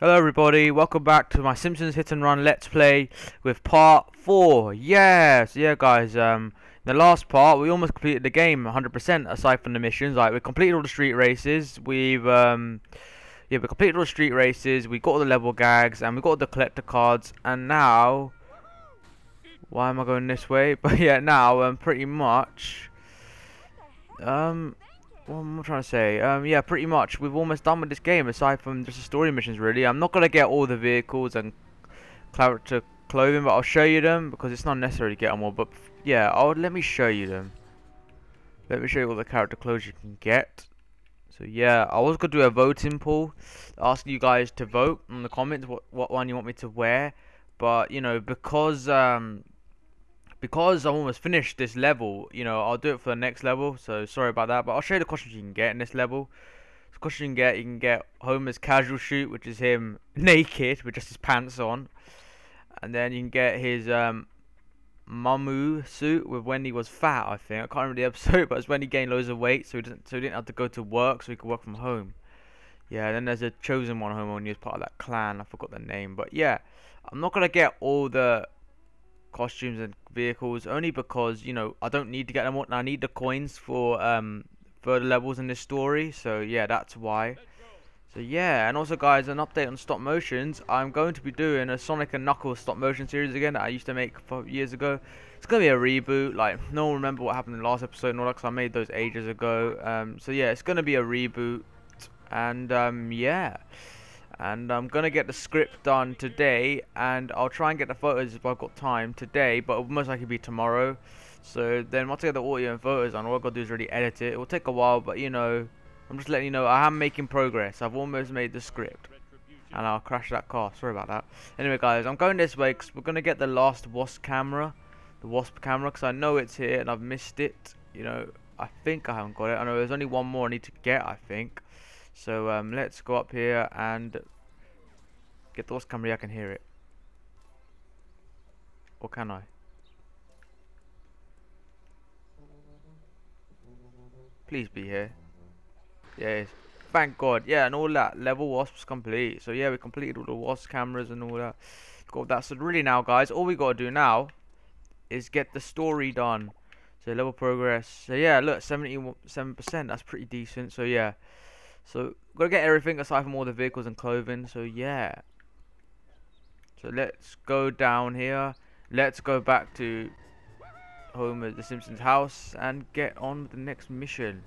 Hello everybody, welcome back to my Simpsons Hit and Run Let's Play with part 4. Yes, yeah guys, um, the last part we almost completed the game 100% aside from the missions. Like, we completed all the street races, we've, um, yeah, we completed all the street races, we got all the level gags, and we got all the collector cards, and now, why am I going this way? But yeah, now, um, pretty much, um, what am I trying to say? Um, yeah, pretty much. We've almost done with this game, aside from just the story missions, really. I'm not going to get all the vehicles and character clothing, but I'll show you them, because it's not necessary to get them all. But, yeah, I'll, let me show you them. Let me show you all the character clothes you can get. So, yeah, I was going to do a voting poll, asking you guys to vote in the comments what, what one you want me to wear. But, you know, because, um, because I'm almost finished this level, you know, I'll do it for the next level. So sorry about that, but I'll show you the costumes you can get in this level. The costume you can get, you can get Homer's casual shoot, which is him naked with just his pants on, and then you can get his um, muumuu suit with when he was fat. I think I can't remember the episode, but it's when he gained loads of weight, so he didn't, so he didn't have to go to work, so he could work from home. Yeah, and then there's a chosen one Homer when he was part of that clan. I forgot the name, but yeah, I'm not gonna get all the costumes and vehicles only because you know I don't need to get them all. I need the coins for um further levels in this story. So yeah, that's why. So yeah, and also guys, an update on stop motions. I'm going to be doing a Sonic and Knuckles stop motion series again that I used to make years ago. It's gonna be a reboot. Like no one remember what happened in the last episode and because I made those ages ago. Um, so yeah, it's gonna be a reboot, and um, yeah and I'm gonna get the script done today and I'll try and get the photos if I've got time today but most likely be tomorrow. So then once I get the audio and photos on all I've got to do is really edit it. It will take a while but you know I'm just letting you know I am making progress. I've almost made the script and I'll crash that car. Sorry about that. Anyway guys I'm going this way because we're gonna get the last wasp camera the wasp camera because I know it's here and I've missed it. You know I think I haven't got it. I know there's only one more I need to get I think. So um, let's go up here and get the lost camera. I can hear it. Or can I? Please be here. Yes. Thank God. Yeah, and all that. Level wasps complete. So yeah, we completed all the wasp cameras and all that. Got that. So really now, guys, all we got to do now is get the story done. So level progress. So yeah, look, 77%. That's pretty decent. So yeah. So, gotta get everything aside from all the vehicles and clothing. So, yeah. So, let's go down here. Let's go back to Homer the Simpsons house and get on with the next mission.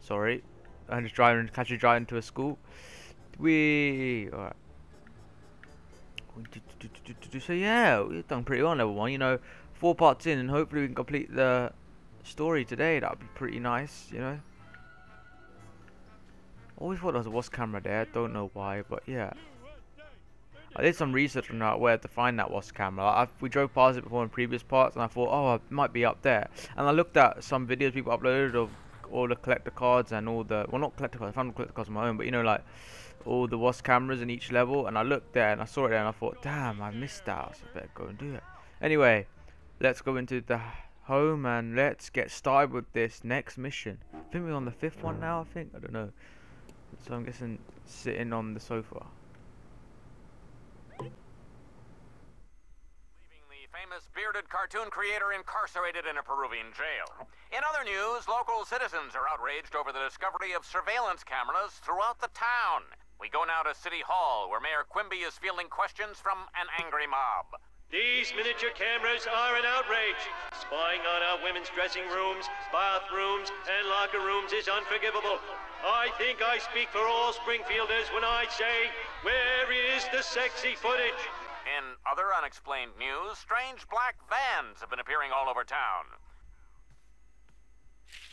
Sorry. I'm just driving, catch a driving to a school. We alright. So yeah, we've done pretty well level one. You know, four parts in, and hopefully we can complete the story today. That would be pretty nice, you know. Always thought there was a wasp camera there, don't know why, but yeah. I did some research on where to find that wasp camera. I, we drove past it before in previous parts, and I thought, oh, it might be up there. And I looked at some videos people uploaded of all the collector cards and all the, well, not collector cards, I found collector cards on my own, but you know, like all the wasp cameras in each level. And I looked there and I saw it there, and I thought, damn, I missed that. So I better go and do it. Anyway, let's go into the home and let's get started with this next mission. I think we're on the fifth one now, I think. I don't know. So I'm guessing sitting on the sofa. Leaving the famous bearded cartoon creator incarcerated in a Peruvian jail. In other news, local citizens are outraged over the discovery of surveillance cameras throughout the town. We go now to City Hall, where Mayor Quimby is fielding questions from an angry mob. These miniature cameras are an outrage. Spying on our women's dressing rooms, bathrooms, and locker rooms is unforgivable. I think I speak for all Springfielders when I say, where is the sexy footage? In other unexplained news, strange black vans have been appearing all over town.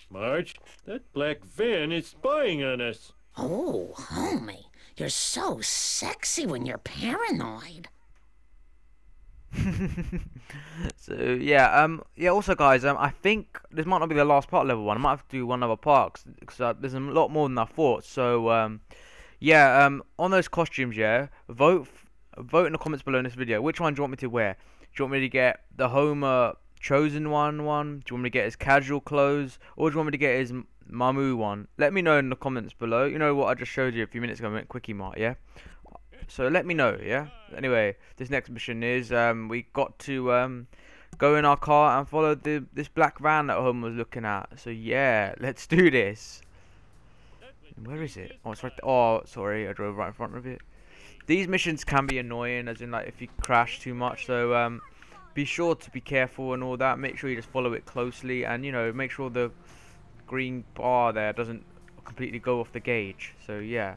Marge, that black van is spying on us. Oh, homie, you're so sexy when you're paranoid. so yeah, um, yeah. Also, guys, um, I think this might not be the last part level one. I might have to do one other part because uh, there's a lot more than I thought. So um, yeah, um, on those costumes, yeah, vote vote in the comments below in this video. Which one do you want me to wear? Do you want me to get the Homer chosen one one? Do you want me to get his casual clothes, or do you want me to get his muumuu one. Let me know in the comments below. You know what I just showed you a few minutes ago. Kwik-E-Mart, yeah. So let me know, yeah. Anyway, this next mission is um we got to um go in our car and follow the this black van that Homer was looking at. So yeah, let's do this. Where is it? Oh, it's right. Oh, sorry, I drove right in front of it. These missions can be annoying, as in like if you crash too much. So um, be sure to be careful and all that. Make sure you just follow it closely, and you know, make sure the green bar there doesn't completely go off the gauge. So yeah,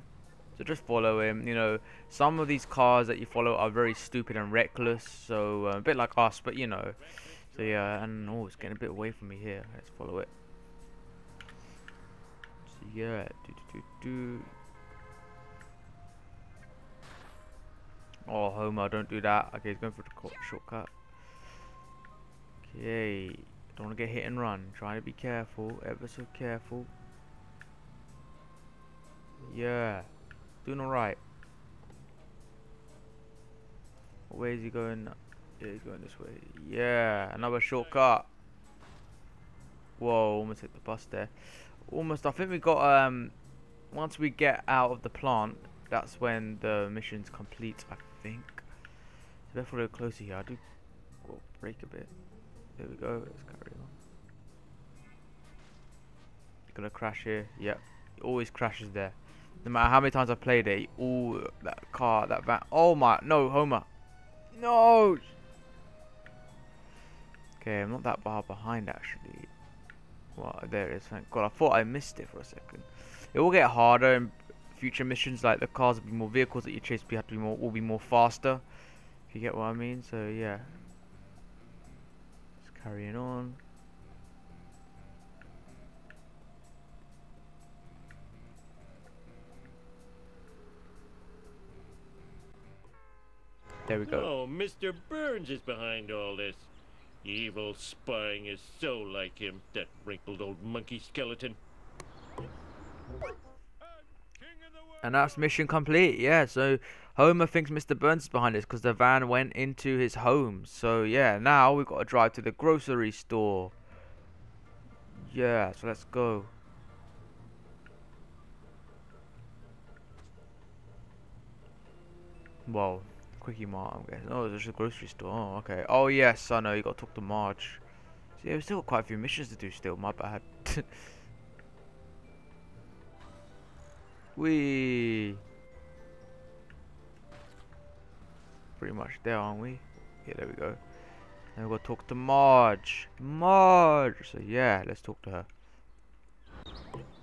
so just follow him. You know, some of these cars that you follow are very stupid and reckless. So uh, a bit like us, but you know. So yeah, and oh, it's getting a bit away from me here. Let's follow it. So yeah, do do do do. Oh, Homer, don't do that. Okay, he's going for the shortcut. Okay, don't want to get hit and run. Trying to be careful, ever so careful. Yeah, doing alright. Where is he going? Yeah, he's going this way. Yeah, another shortcut. Whoa, almost hit the bus there. Almost, I think we got, um, once we get out of the plant, that's when the mission's complete, I think. So if we look closer here, I do well, break a bit. There we go, let's carry on. Gonna crash here, yep. It always crashes there. No matter how many times I've played it, all that car, that van. Oh my, no, Homer. No! Okay, I'm not that far behind actually. Well, there it is, thank god. I thought I missed it for a second. It will get harder in future missions, like the cars will be more vehicles that you chase will have to be more will be more faster. If you get what I mean, so yeah. Just carrying on. There we go. Oh, Mr. Burns is behind all this. Evil spying is so like him, that wrinkled old monkey skeleton. And that's mission complete. Yeah, so Homer thinks Mr. Burns is behind this because the van went into his home. So yeah, now we've got to drive to the grocery store. Yeah, so let's go. Whoa, Kwik-E-Mart, I'm guessing. Oh, there's a grocery store. Oh, okay. Oh, yes, I know. You got to talk to Marge. See, we've still got quite a few missions to do still. My bad. We pretty much there, aren't we? Yeah, there we go. Now we gotta talk to Marge. Marge. So yeah, let's talk to her.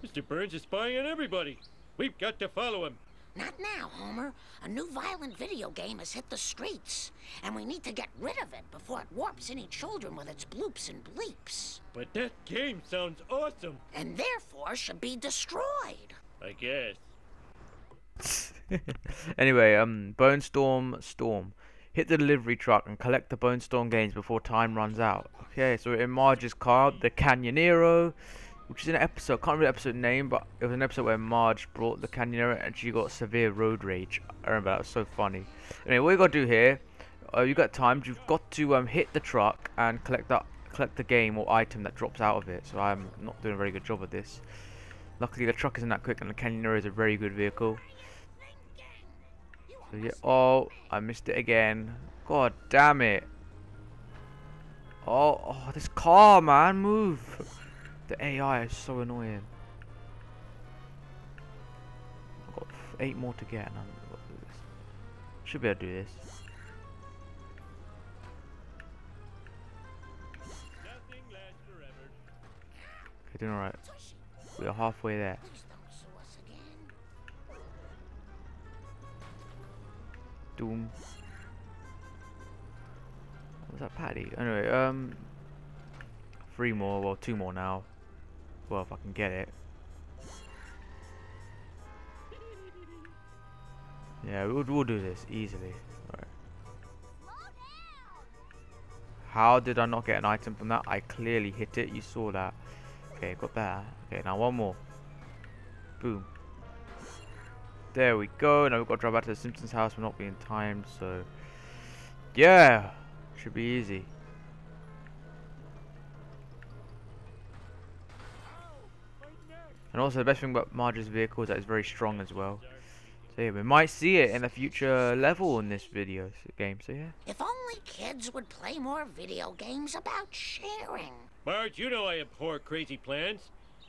Mr. Burns is spying on everybody. We've got to follow him. Not now, Homer. A new violent video game has hit the streets, and we need to get rid of it before it warps any children with its bloops and bleeps, But that game sounds awesome. and therefore should be destroyed. I guess. anyway, um, Bonestorm Storm. Hit the delivery truck and collect the Bonestorm games before time runs out. Okay, so in Marge's car, the Canyonero, which is an episode, can't remember the episode name, but it was an episode where Marge brought the Canyonero and she got severe road rage. I remember that was so funny. Anyway, what you gotta do here, uh, you got time, you've got to um, hit the truck and collect that collect the game or item that drops out of it. So I'm not doing a very good job of this. Luckily the truck isn't that quick and the Canyonero is a very good vehicle. So yeah, oh, I missed it again. God damn it. Oh, oh, this car, man, move. The AI is so annoying. I've got eight more to get and I'm. Should be able to do this. Okay, doing alright. We are halfway there. Doom. Was that Patty? Anyway, um, three more. Well, two more now. Well, if I can get it. Yeah, we'll, we'll do this easily. Alright. How did I not get an item from that? I clearly hit it. You saw that. Okay, got that. Okay, now one more. Boom. There we go. Now we've got to drive back to the Simpsons house. We're not being timed, so yeah, should be easy. And also the best thing about Marge's vehicle is that it's very strong as well. So yeah, we might see it in a future level in this video game. So yeah. If only kids would play more video games about sharing. Marge, you know I abhor crazy plans.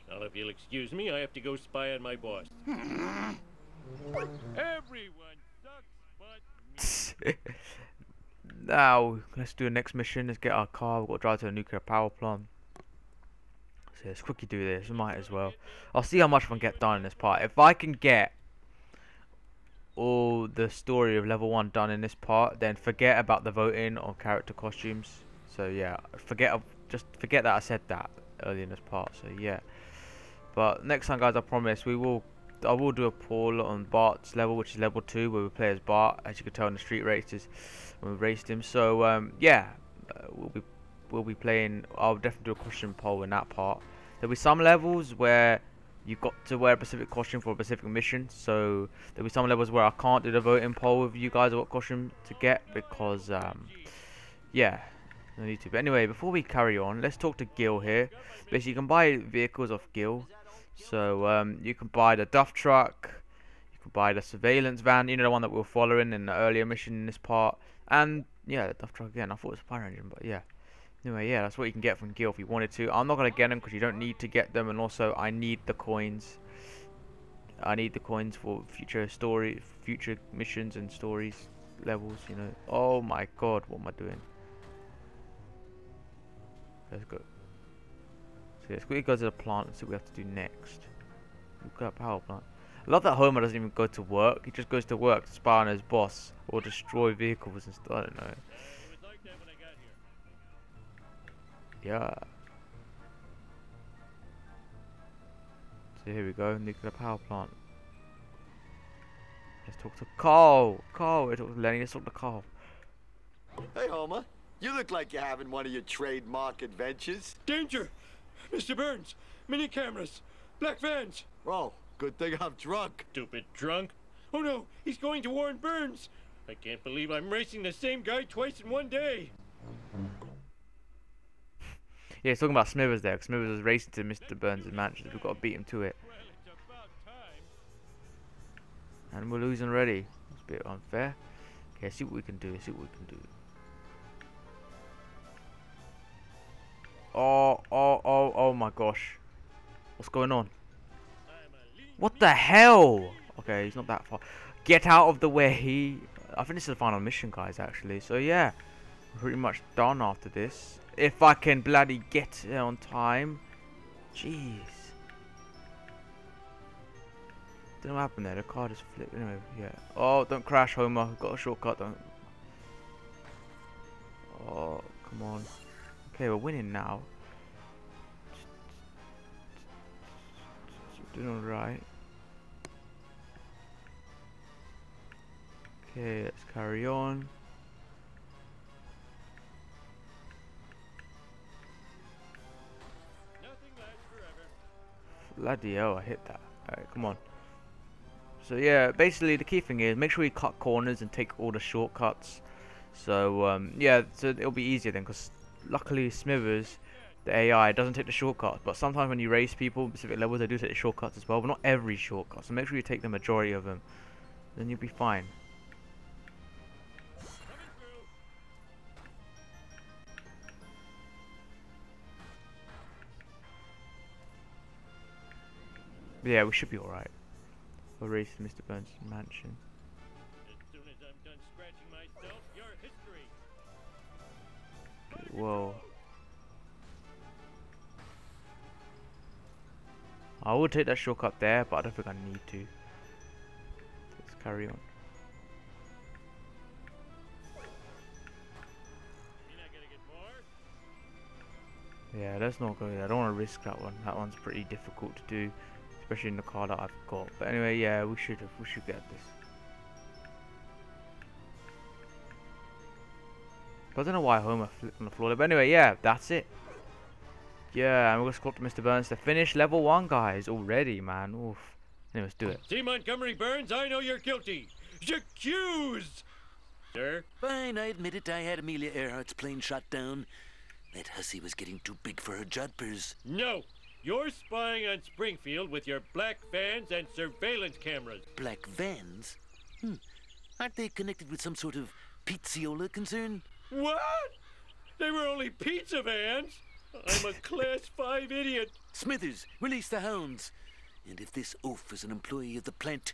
Now, if you'll excuse me, I have to go spy on my boss. Everyone sucks but me. now let's do the next mission. Let's get our car. We've got to drive to a nuclear power plant. So let's quickly do this. We might as well. I'll see how much I can get done in this part. If I can get all the story of level one done in this part, then forget about the voting on character costumes. So yeah, forget just forget that I said that earlier in this part. So yeah. But next time, guys, I promise we will. I will do a poll on Bart's level, which is level two, where we play as Bart, as you can tell in the street races when we raced him. So um, yeah, uh, we'll be we'll be playing. I'll definitely do a question poll in that part. There'll be some levels where you've got to wear a specific costume for a specific mission. So there'll be some levels where I can't do the voting poll with you guys what costume to get because um, yeah, no need to. But anyway, before we carry on, let's talk to Gil here. Basically, you can buy vehicles off Gil. So um, you can buy the Duff truck, you can buy the surveillance van, you know the one that we were following in the earlier mission in this part, and yeah, the Duff truck again. I thought it was a fire engine, but yeah. Anyway, yeah, that's what you can get from Gil if you wanted to. I'm not gonna get them because you don't need to get them, and also I need the coins. I need the coins for future story, future missions and stories levels. You know. Oh my God, what am I doing? Let's go. So let's quickly go to the plant and see what we have to do next. Look at power plant. I love that Homer doesn't even go to work. He just goes to work to spy on his boss or destroy vehicles and stuff. I don't know. Yeah. So here we go, nuclear power plant. Let's talk to Carl. Carl, let's talk to Lenny. Let's talk to Carl. Hey, Homer. You look like you're having one of your trademark adventures. Danger! Mr. Burns! Mini cameras! Black vans! Oh, good thing I'm drunk. Stupid drunk! Oh no, he's going to warn Burns! I can't believe I'm racing the same guy twice in one day! Yeah, he's talking about Smithers there, because Smithers was racing to Mr. Burns' mansion. We've got to beat him to it. And we're losing already. It's a bit unfair. Okay, see what we can do. See what we can do. Oh, oh, oh, oh my gosh. What's going on? What the hell? Okay, he's not that far. Get out of the way. He. I think this is the final mission, guys, actually. So, yeah. Pretty much done after this. If I can bloody get there on time. Jeez. Know what happened there. The car just flipped. Anyway, yeah. Oh, don't crash, Homer. Got a shortcut. Don't. Oh, come on. Okay, we're winning now. Doing alright. Okay, let's carry on. Bloody hell, I hit that. Alright, come on. So yeah, basically the key thing is make sure you cut corners and take all the shortcuts. So um, yeah, so it'll be easier then because luckily Smithers, the AI, doesn't take the shortcuts. But sometimes when you race people specific levels, they do take the shortcuts as well. But not every shortcut. So make sure you take the majority of them. Then you'll be fine. But yeah, we should be alright. We're racing Mr. Burns' mansion. Myself. Whoa. I would take that shortcut there, but I don't think I need to. Let's carry on. Yeah, let's not go there. I don't want to risk that one. That one's pretty difficult to do, especially in the car that I've got. But anyway, yeah, we should have. We should get this. But I don't know why Homer flipped on the floor. But anyway, yeah, that's it. Yeah, and we're gonna to Mr. Burns to finish level one, guys. Already, man. Oof. Anyway, let's do it. See, Montgomery Burns, I know you're guilty. Accused! Sir? Fine, I admit it. I had Amelia Earhart's plane shot down. That hussy was getting too big for her jodhpurs. No! You're spying on Springfield with your black vans and surveillance cameras. Black vans? Hmm. Aren't they connected with some sort of pizzeria concern? What? They were only pizza vans? I'm a class 5 idiot. Smithers, release the hounds. And if this oaf is an employee of the plant,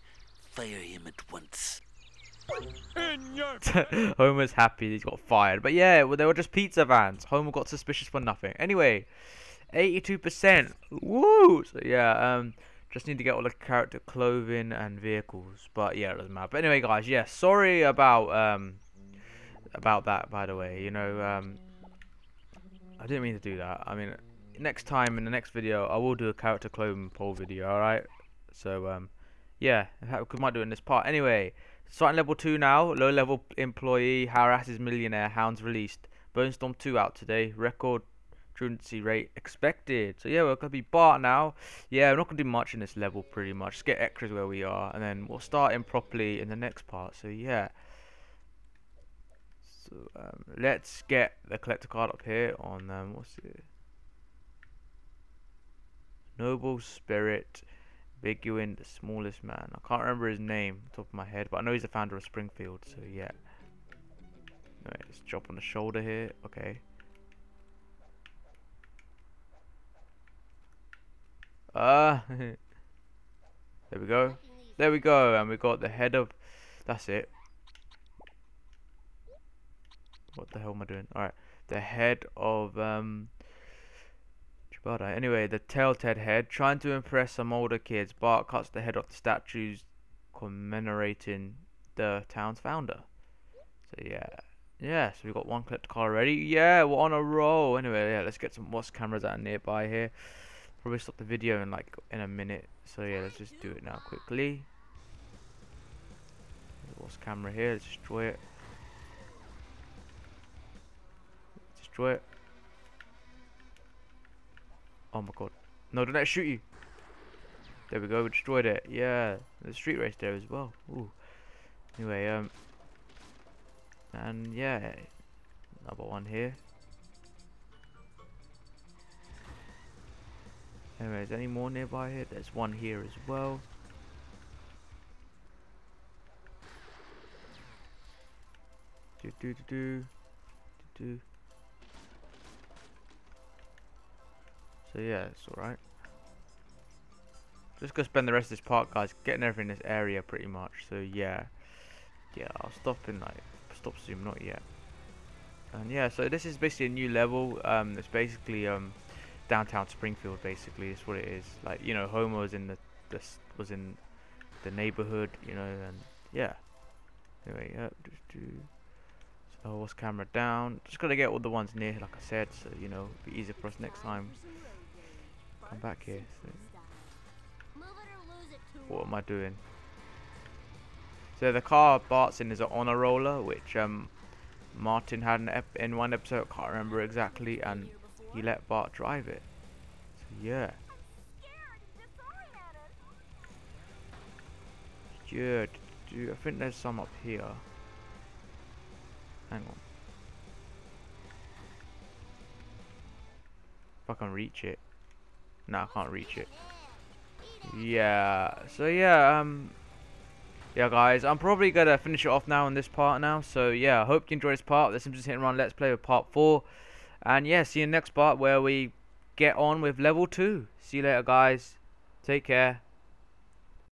fire him at once. In your Homer's happy he's got fired. But yeah, well, they were just pizza vans. Homer got suspicious for nothing. Anyway, 82%. Woo! So yeah, um, just need to get all the character clothing and vehicles. But yeah, it doesn't matter. But anyway, guys, yeah, sorry about um about that. By the way, you know, um, I didn't mean to do that. I mean, next time in the next video, I will do a character clothing poll video. All right. So um, yeah, we might do it in this part. Anyway, starting level two now. Low level employee harasses millionaire. Hounds released. Bonestorm 2 out today. Record truancy rate expected. So yeah, we're gonna be Bart now. Yeah, we're not gonna do much in this level pretty much. Just get extras where we are, and then we'll start in properly in the next part. So yeah. So um, let's get the collector card up here on um, what's it? Noble Spirit, Biguin, the smallest man. I can't remember his name top of my head, but I know he's the founder of Springfield. So yeah. Alright, let's drop on the shoulder here. Okay. Uh, there we go. There we go, and we got the head of. That's it. What the hell am I doing? All right, the head of um. Jebediah. Anyway, the Telltale head trying to impress some older kids. Bart cuts the head off the statues commemorating the town's founder. So yeah, yeah. So we've got one collector car already. Yeah, we're on a roll. Anyway, yeah. Let's get some wasp cameras are nearby here probably stop the video in like in a minute. So yeah let's just do it now quickly. Wasp camera here? Let's destroy it. Destroy it. Oh my god. No don't let it shoot you. There we go. We destroyed it. Yeah. The street race there as well. Ooh. anyway um and yeah another one here Anyway, is any more nearby here? There's one here as well. Do do do do do. do. So yeah, it's alright. Just gonna spend the rest of this part, guys, getting everything in this area pretty much. So yeah, yeah, I'll stop in like stop zoom, not yet. And yeah, so this is basically a new level. Um, it's basically um downtown Springfield. Basically, is what it is. Like you know, Homer was in the, the was in the neighborhood. You know, and yeah. Anyway, yeah. Just do. So wasp camera down? Just gotta get all the ones near, like I said, so you know, be easier for us next time. Come back here. So. What am I doing? So the car Bart's in is an honor roller, which um Martin had in, in one episode. I Can't remember exactly, and he let Bart drive it. So yeah. Yeah, do I think there's some up here. Hang on. If I can reach it. No, I can't reach it. Yeah, so yeah, um, yeah guys, I'm probably gonna finish it off now on this part now, so yeah, I hope you enjoyed this part, the Simpsons Hit and Run Let's Play with part 4, and yeah, see you next part where we get on with level 2. See you later guys, take care.